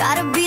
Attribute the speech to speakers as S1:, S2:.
S1: Gotta be